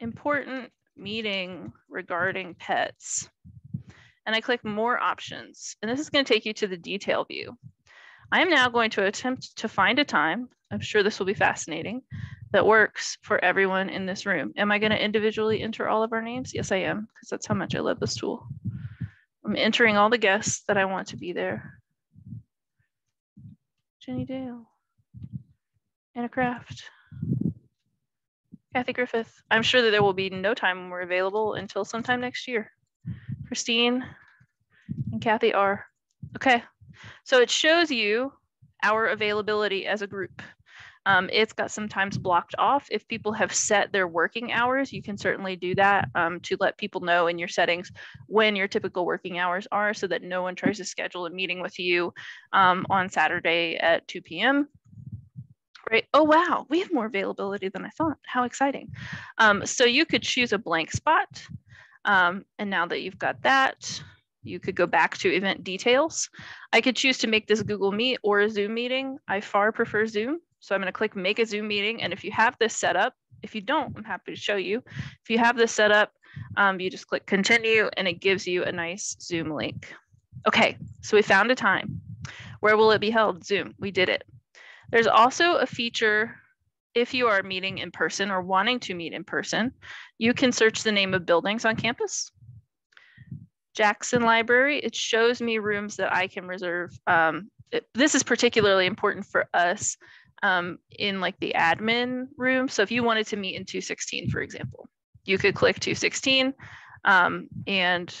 important meeting regarding pets. And I click more options. And this is going to take you to the detail view. I am now going to attempt to find a time. I'm sure this will be fascinating that works for everyone in this room. Am I going to individually enter all of our names? Yes, I am, because that's how much I love this tool. I'm entering all the guests that I want to be there. Jenny Dale, Anna Craft, Kathy Griffith. I'm sure that there will be no time when we're available until sometime next year. Christine and Kathy are. Okay, so it shows you our availability as a group. Um, it's got sometimes blocked off. If people have set their working hours, you can certainly do that um, to let people know in your settings when your typical working hours are so that no one tries to schedule a meeting with you um, on Saturday at 2 p.m. Right. Oh, wow. We have more availability than I thought. How exciting. Um, so you could choose a blank spot. Um, and now that you've got that, you could go back to event details. I could choose to make this Google Meet or a Zoom meeting. I far prefer Zoom. So I'm going to click make a Zoom meeting. And if you have this set up, if you don't, I'm happy to show you. If you have this set up, um, you just click continue and it gives you a nice Zoom link. Okay, so we found a time. Where will it be held? Zoom, we did it. There's also a feature if you are meeting in person or wanting to meet in person, you can search the name of buildings on campus. Jackson Library, it shows me rooms that I can reserve. Um, it, this is particularly important for us um, in like the admin room. So if you wanted to meet in 216, for example, you could click 216 um, and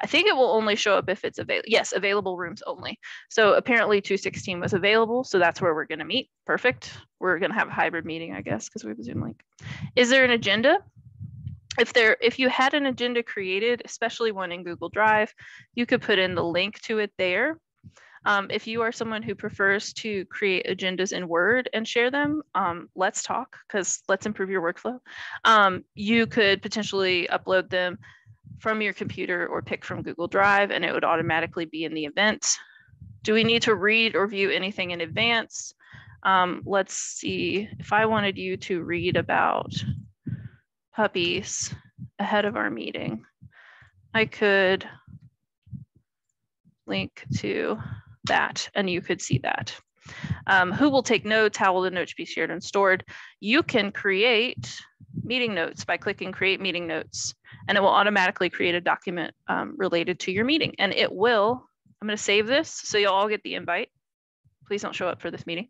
I think it will only show up if it's available. Yes, available rooms only. So apparently 216 was available. So that's where we're going to meet. Perfect. We're going to have a hybrid meeting, I guess, because we have a Zoom link. Is there an agenda? If there, if you had an agenda created, especially one in Google Drive, you could put in the link to it there. Um, if you are someone who prefers to create agendas in Word and share them, um, let's talk because let's improve your workflow. Um, you could potentially upload them from your computer or pick from Google Drive and it would automatically be in the event. Do we need to read or view anything in advance? Um, let's see, if I wanted you to read about puppies ahead of our meeting, I could link to that and you could see that. Um, who will take notes? How will the notes be shared and stored? You can create meeting notes by clicking create meeting notes and it will automatically create a document um, related to your meeting and it will, I'm gonna save this so you'll all get the invite. Please don't show up for this meeting.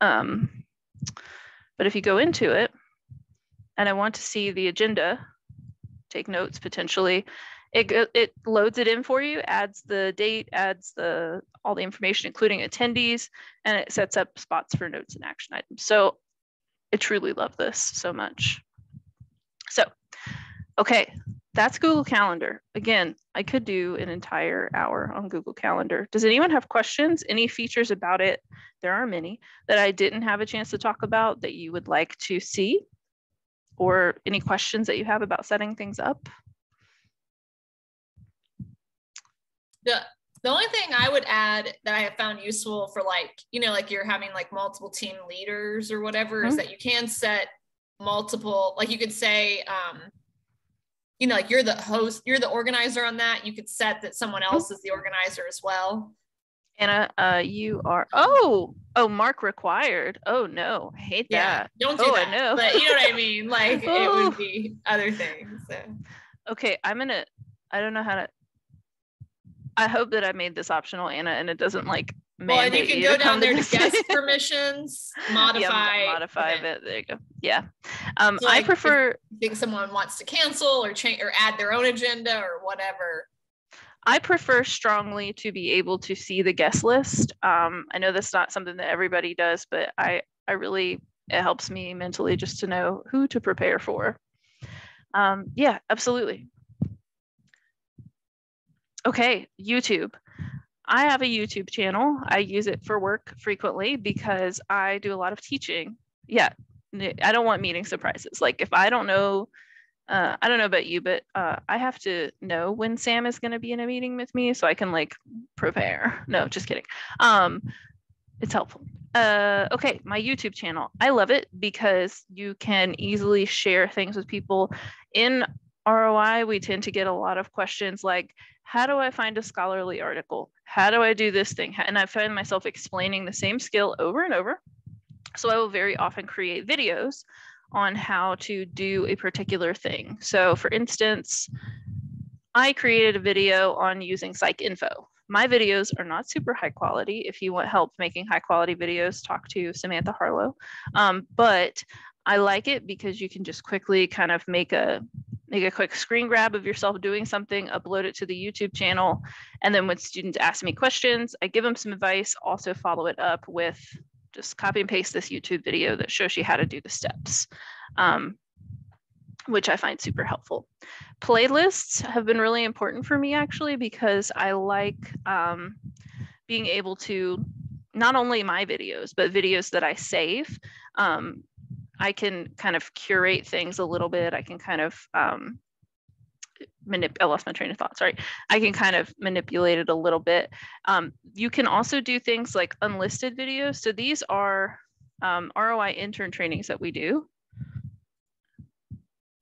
Um, but if you go into it and I want to see the agenda, take notes potentially, it, it loads it in for you, adds the date, adds the all the information, including attendees, and it sets up spots for notes and action items. So I truly love this so much. So, okay, that's Google Calendar. Again, I could do an entire hour on Google Calendar. Does anyone have questions? Any features about it? There are many that I didn't have a chance to talk about that you would like to see, or any questions that you have about setting things up? The the only thing I would add that I have found useful for like, you know, like you're having like multiple team leaders or whatever mm-hmm. is that you can set multiple, like you could say, um, you know, like you're the host, you're the organizer on that. You could set that someone else mm-hmm. is the organizer as well. Anna, uh, you are oh oh mark required. Oh no, I hate yeah, that. Don't do oh, that. I know. But you know what I mean. Like it would be other things. So. Okay, I'm gonna. I don't know how to. I hope that I made this optional, Anna, and it doesn't like well, and you can go down there to, guest permissions, modify, yeah, modify it. There you go. Yeah, um, so like I prefer. think someone wants to cancel or change or add their own agenda or whatever. I prefer strongly to be able to see the guest list. Um, I know that's not something that everybody does, but I, I really, it helps me mentally just to know who to prepare for. Um, yeah, absolutely. Okay, YouTube. I have a YouTube channel. I use it for work frequently because I do a lot of teaching. Yeah, I don't want meeting surprises. Like if I don't know uh, I don't know about you, but uh, I have to know when Sam is going to be in a meeting with me so I can like prepare. No, just kidding. Um, it's helpful. Uh, okay, my YouTube channel. I love it because you can easily share things with people. In ROI, we tend to get a lot of questions like, how do I find a scholarly article? How do I do this thing? And I find myself explaining the same skill over and over. So I will very often create videos on how to do a particular thing. So for instance, I created a video on using PsycInfo. My videos are not super high quality. If you want help making high quality videos, talk to Samantha Harlow. Um, but I like it because you can just quickly kind of make a make a quick screen grab of yourself doing something, upload it to the YouTube channel, and then when students ask me questions, I give them some advice, also follow it up with just copy and paste this YouTube video that shows you how to do the steps, um, which I find super helpful. Playlists have been really important for me actually because I like um, being able to not only my videos, but videos that I save. Um, I can kind of curate things a little bit. I can kind of um, I lost my train of thought. Sorry. I can kind of manipulate it a little bit. Um, you can also do things like unlisted videos. So these are um, ROI intern trainings that we do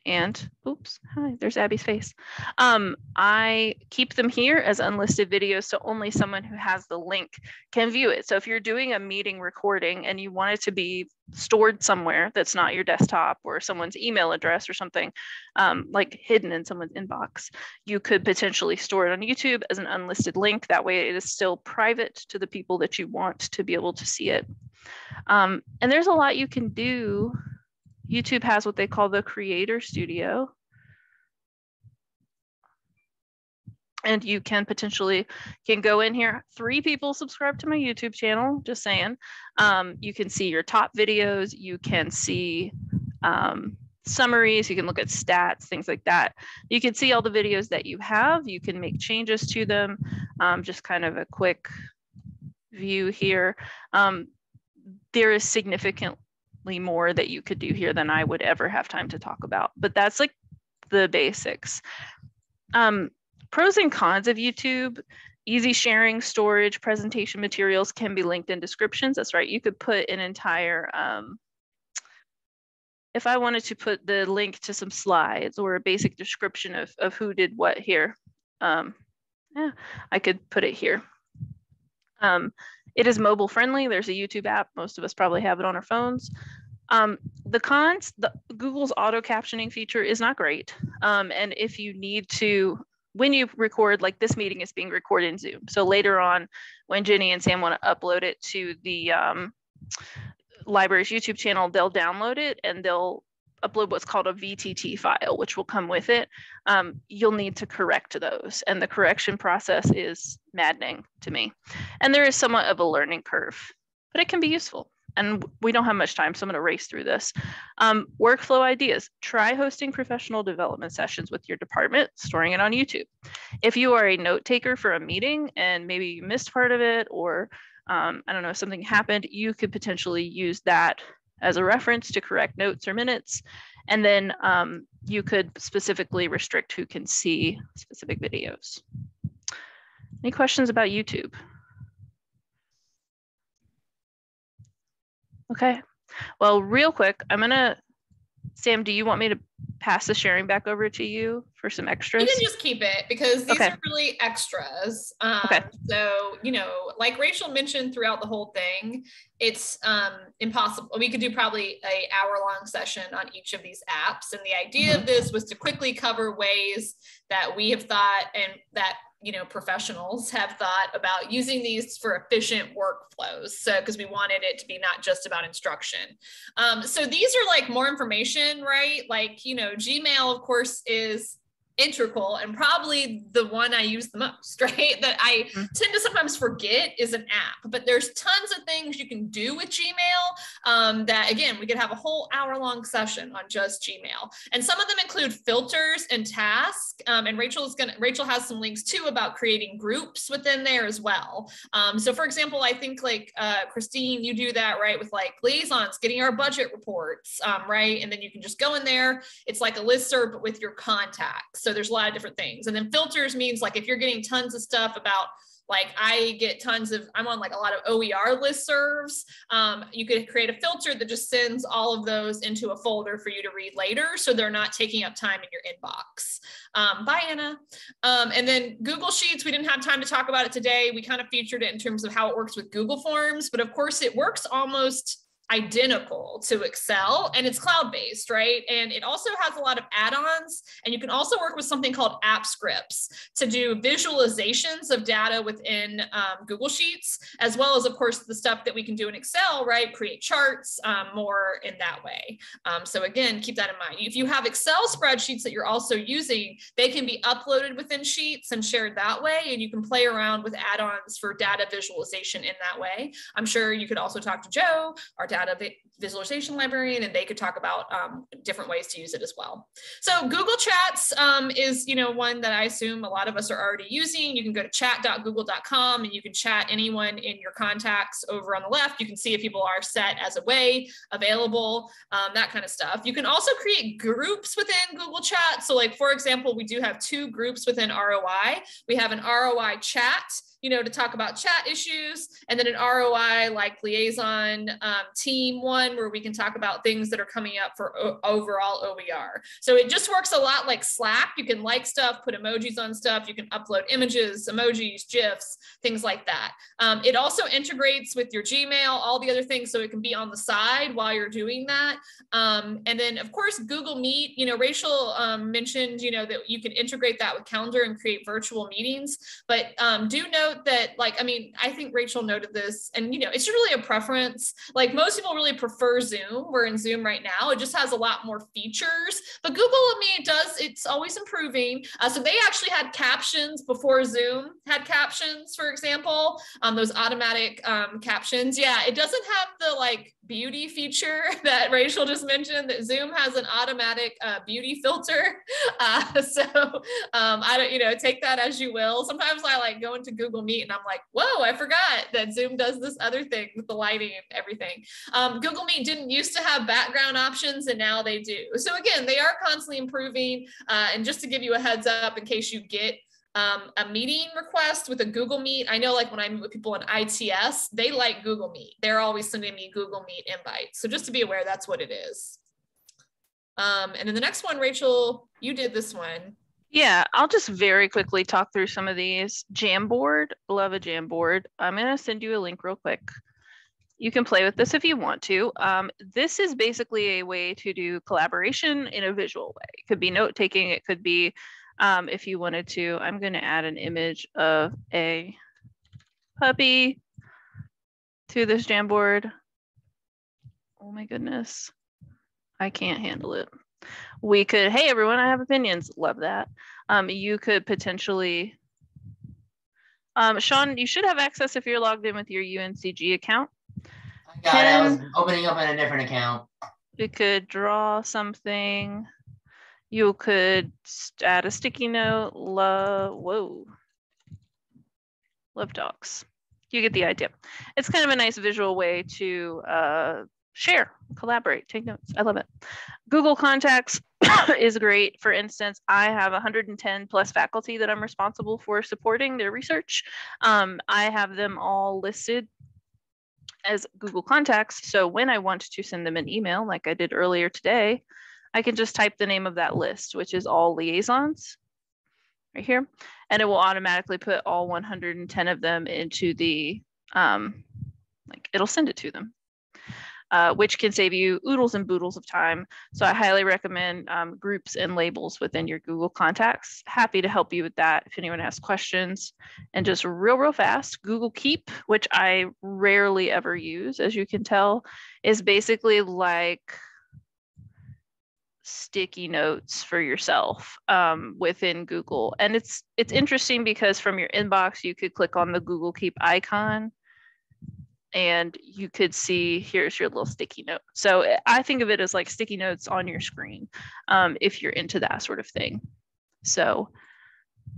and oops, hi, there's Abby's face. Um, I keep them here as unlisted videos so only someone who has the link can view it. So if you're doing a meeting recording and you want it to be stored somewhere that's not your desktop or someone's email address or something um, like hidden in someone's inbox, you could potentially store it on YouTube as an unlisted link. That way it is still private to the people that you want to be able to see it. Um, and there's a lot you can do YouTube has what they call the Creator Studio. And you can potentially can go in here. Three people subscribe to my YouTube channel. Just saying. Um, you can see your top videos. You can see um, summaries. You can look at stats, things like that. You can see all the videos that you have. You can make changes to them. Um, just kind of a quick view here. Um, there is significant more that you could do here than I would ever have time to talk about. But that's like the basics. Um, pros and cons of YouTube easy sharing, storage, presentation materials can be linked in descriptions. That's right. You could put an entire, um, if I wanted to put the link to some slides or a basic description of, of who did what here, um, yeah, I could put it here. Um, it is mobile friendly. There's a YouTube app. Most of us probably have it on our phones. Um, the cons, the, Google's auto captioning feature is not great. Um, and if you need to, when you record, like this meeting is being recorded in Zoom. So later on, when Jenny and Sam want to upload it to the um, library's YouTube channel, they'll download it and they'll upload what's called a VTT file, which will come with it. Um, you'll need to correct those. And the correction process is maddening to me. And there is somewhat of a learning curve, but it can be useful and we don't have much time, so I'm to race through this. Um, workflow ideas. Try hosting professional development sessions with your department, storing it on YouTube. If you are a note taker for a meeting and maybe you missed part of it, or um, I don't know, something happened, you could potentially use that as a reference to correct notes or minutes. And then um, you could specifically restrict who can see specific videos. Any questions about YouTube? Okay. Well, real quick, I'm gonna, Sam, do you want me to pass the sharing back over to you for some extras? You can just keep it because these okay. are really extras. Um, okay. So, you know, like Rachel mentioned throughout the whole thing, it's um, impossible. We could do probably a hour long session on each of these apps. And the idea mm-hmm. of this was to quickly cover ways that we have thought and that you know professionals have thought about using these for efficient workflows. So because we wanted it to be not just about instruction. Um, so these are like more information right? Like you know gmail of course is integral and probably the one I use the most, right? That I mm-hmm. tend to sometimes forget is an app, but there's tons of things you can do with Gmail um, that, again, we could have a whole hour long session on just Gmail. And some of them include filters and tasks. Um, and Rachel is going to, Rachel has some links too about creating groups within there as well. Um, so for example, I think like uh, Christine, you do that, right? With like liaisons, getting our budget reports, um, right? And then you can just go in there. It's like a listserv, but with your contacts. So there's a lot of different things. And then filters means like if you're getting tons of stuff about like I get tons of, I'm on like a lot of OER listservs. Um, you could create a filter that just sends all of those into a folder for you to read later. So they're not taking up time in your inbox. Um, bye, Anna. Um, and then Google Sheets, we didn't have time to talk about it today. We kind of featured it in terms of how it works with Google Forms, but of course it works almost identical to Excel and it's cloud based, right? And it also has a lot of add ons. And you can also work with something called app scripts to do visualizations of data within um, Google Sheets, as well as, of course, the stuff that we can do in Excel, right? Create charts um, more in that way. Um, so, again, keep that in mind. If you have Excel spreadsheets that you're also using, they can be uploaded within Sheets and shared that way. And you can play around with add ons for data visualization in that way. I'm sure you could also talk to Joe, our data data visualization librarian and they could talk about um, different ways to use it as well. So Google Chats um, is, you know, one that I assume a lot of us are already using. You can go to chat.google.com and you can chat anyone in your contacts over on the left. You can see if people are set as a way available, um, that kind of stuff. You can also create groups within Google Chat. So like, for example, we do have two groups within ROI. We have an ROI chat you know, to talk about chat issues, and then an ROI like liaison um, team one where we can talk about things that are coming up for o- overall OER. So it just works a lot like Slack. You can like stuff, put emojis on stuff, you can upload images, emojis, GIFs, things like that. Um, it also integrates with your Gmail, all the other things, so it can be on the side while you're doing that. Um, and then, of course, Google Meet. You know, Rachel um, mentioned, you know, that you can integrate that with Calendar and create virtual meetings. But um, do note that like i mean i think rachel noted this and you know it's really a preference like most people really prefer zoom. We're in zoom right now. It just has a lot more features but google meet, does it's always improving. Uh, so they actually had captions before zoom had captions for example um, those automatic um, captions. Yeah it doesn't have the like beauty feature that Rachel just mentioned that Zoom has an automatic uh, beauty filter. Uh, so um, I don't, you know, take that as you will. Sometimes I like go into Google Meet and I'm like, whoa, I forgot that Zoom does this other thing with the lighting and everything. Um, Google Meet didn't used to have background options and now they do. So again, they are constantly improving. Uh, and just to give you a heads up in case you get um, a meeting request with a Google Meet. I know like when I meet with people in ITS, they like Google Meet. They're always sending me Google Meet invites. So just to be aware, that's what it is. Um, and then the next one, Rachel, you did this one. Yeah, I'll just very quickly talk through some of these. Jamboard, love a Jamboard. I'm going to send you a link real quick. You can play with this if you want to. Um, this is basically a way to do collaboration in a visual way. It could be note taking, it could be um, if you wanted to. I'm going to add an image of a puppy to this Jamboard. Oh my goodness. I can't handle it. We could, hey everyone, I have opinions. Love that. Um, you could potentially, um, Sean, you should have access if you're logged in with your UNCG account. I got it. I was opening up in a different account. We could draw something. You could add a sticky note, love, whoa, love dogs. You get the idea. It's kind of a nice visual way to uh, share, collaborate, take notes. I love it. Google Contacts is great. For instance, I have 110 plus faculty that I'm responsible for supporting their research. Um, I have them all listed as Google Contacts. So when I want to send them an email, like I did earlier today, I can just type the name of that list, which is all liaisons right here, and it will automatically put all 110 of them into the, um, like it'll send it to them, uh, which can save you oodles and boodles of time. So I highly recommend um, groups and labels within your Google contacts. Happy to help you with that if anyone has questions. And just real, real fast, Google Keep, which I rarely ever use, as you can tell, is basically like sticky notes for yourself um, within Google. And it's it's interesting because from your inbox, you could click on the Google Keep icon and you could see here's your little sticky note. So eh, I think of it as like sticky notes on your screen um, if you're into that sort of thing. So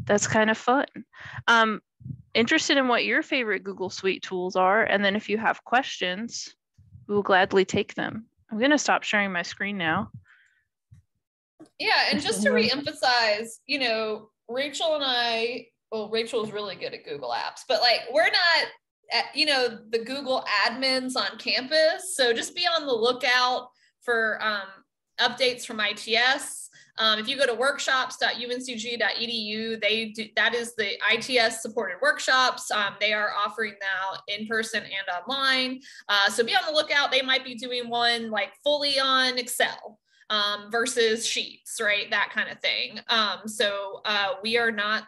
that's kind of fun. Um, interested in what your favorite Google Suite tools are. And then if you have questions, we will gladly take them. I'm going to stop sharing my screen now. Yeah, and just to reemphasize, you know, Rachel and I, well, Rachel's really good at Google Apps, but like we're not at, you know, the Google admins on campus. So just be on the lookout for um, updates from ITS. Um, if you go to workshops.uncg.edu, they do, that is the ITS supported workshops. Um, they are offering now in person and online. Uh, so be on the lookout. They might be doing one like fully on Excel um, versus sheets, right? That kind of thing. Um, so uh, we are not,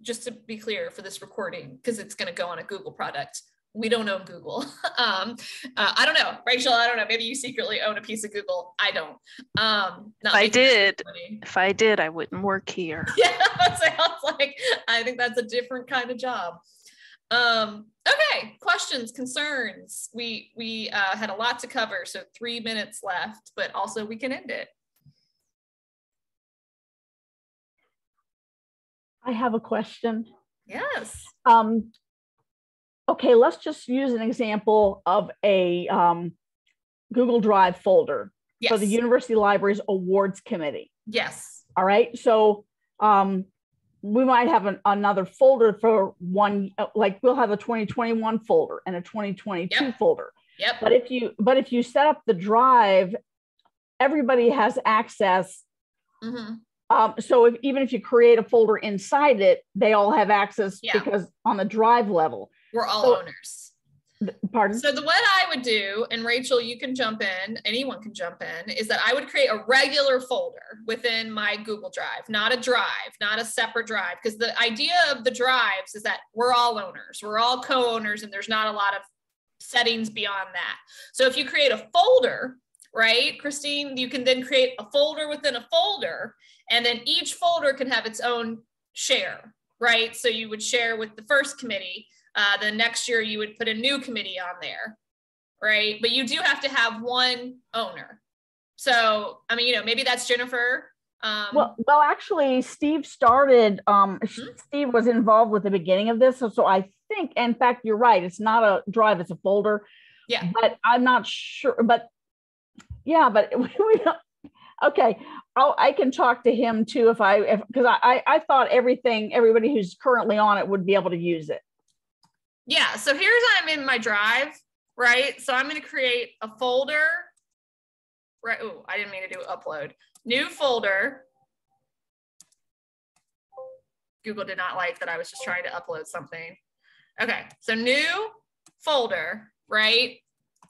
just to be clear for this recording, because it's going to go on a Google product. We don't own Google. um, uh, I don't know, Rachel. I don't know. Maybe you secretly own a piece of Google. I don't. Um, if I did, if I did, I wouldn't work here. Yeah, that sounds like I think that's a different kind of job. Um, okay, questions, concerns. We we uh, had a lot to cover, so three minutes left, but also we can end it. I have a question. Yes. Um, okay, let's just use an example of a um, Google Drive folder yes. for the University Libraries Awards Committee. Yes. All right. So um, we might have an, another folder for one uh, like we'll have a 2021 folder and a 2022 yep. folder yep but if you but if you set up the drive everybody has access mm-hmm. um, so if, even if you create a folder inside it they all have access yeah. because on the drive level we're all so, owners Pardon? So the what I would do, and Rachel, you can jump in, anyone can jump in, is that I would create a regular folder within my Google Drive, not a drive, not a separate drive. Because the idea of the drives is that we're all owners, we're all co-owners, and there's not a lot of settings beyond that. So if you create a folder, right, Christine, you can then create a folder within a folder, and then each folder can have its own share, right? So you would share with the first committee uh, the next year you would put a new committee on there, right? But you do have to have one owner. So, I mean, you know, maybe that's Jennifer. Um, well, well, actually, Steve started. Um, mm-hmm. Steve was involved with the beginning of this, so, so I think, in fact, you're right. It's not a drive; it's a folder. Yeah. But I'm not sure. But yeah, but we don't. Okay, I'll, I can talk to him too if I if because I, I I thought everything everybody who's currently on it would be able to use it. Yeah, so here's I'm in my drive, right? So I'm going to create a folder. Right. Oh, I didn't mean to do upload. New folder. Google did not like that I was just trying to upload something. Okay, so new folder, right?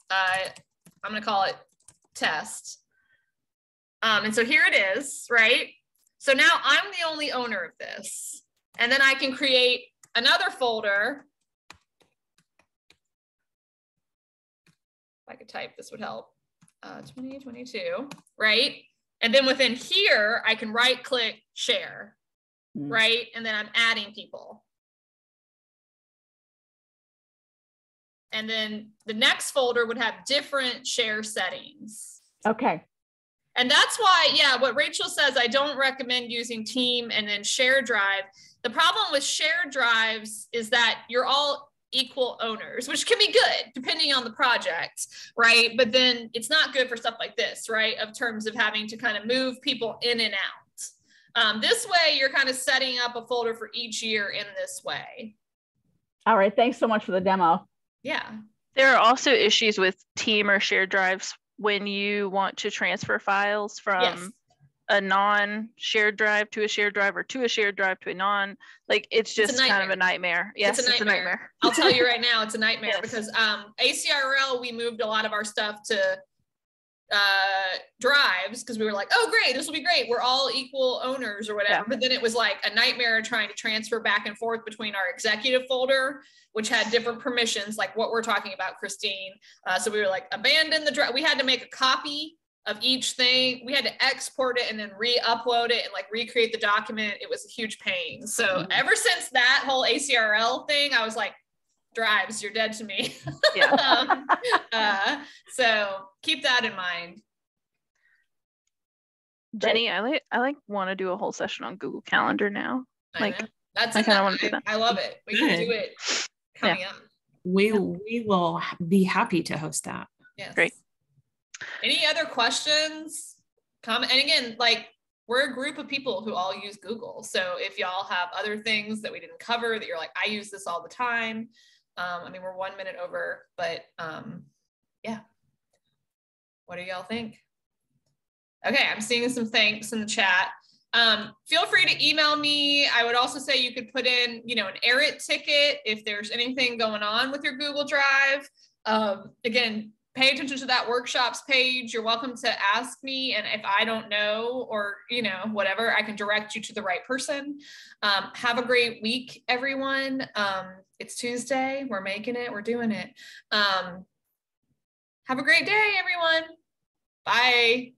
Uh, I'm going to call it test. Um, and so here it is, right? So now I'm the only owner of this. And then I can create another folder I could type, this would help. Uh, 2022, right? And then within here, I can right click share, mm. right? And then I'm adding people. And then the next folder would have different share settings. Okay. And that's why, yeah, what Rachel says, I don't recommend using team and then share drive. The problem with shared drives is that you're all equal owners, which can be good depending on the project, right? But then it's not good for stuff like this, right? Of terms of having to kind of move people in and out. Um, this way, you're kind of setting up a folder for each year in this way. All right. Thanks so much for the demo. Yeah. There are also issues with team or shared drives when you want to transfer files from yes a non-shared drive to a shared drive or to a shared drive to a non like it's just it's kind of a nightmare yes it's a nightmare, it's a nightmare. i'll tell you right now it's a nightmare yes. because um acrl we moved a lot of our stuff to uh drives because we were like oh great this will be great we're all equal owners or whatever yeah. but then it was like a nightmare trying to transfer back and forth between our executive folder which had different permissions like what we're talking about christine uh, so we were like abandon the drive we had to make a copy of each thing. We had to export it and then re-upload it and like recreate the document. It was a huge pain. So mm-hmm. ever since that whole ACRL thing, I was like, drives, you're dead to me. Yeah. um, uh, so keep that in mind. Jenny, I like I like want to do a whole session on Google Calendar now. Like that's I kind of want to do that. I love it. We can do it coming yeah. up. We we will be happy to host that. Yes. Great. Any other questions? Comment. And again, like we're a group of people who all use Google. So if y'all have other things that we didn't cover that you're like, I use this all the time. Um, I mean, we're one minute over, but um, yeah. What do y'all think? Okay, I'm seeing some thanks in the chat. Um, feel free to email me. I would also say you could put in, you know, an error ticket if there's anything going on with your Google Drive. Um, again, pay attention to that workshops page. You're welcome to ask me. And if I don't know or, you know, whatever, I can direct you to the right person. Um, have a great week, everyone. Um, it's Tuesday. We're making it. We're doing it. Um, have a great day, everyone. Bye.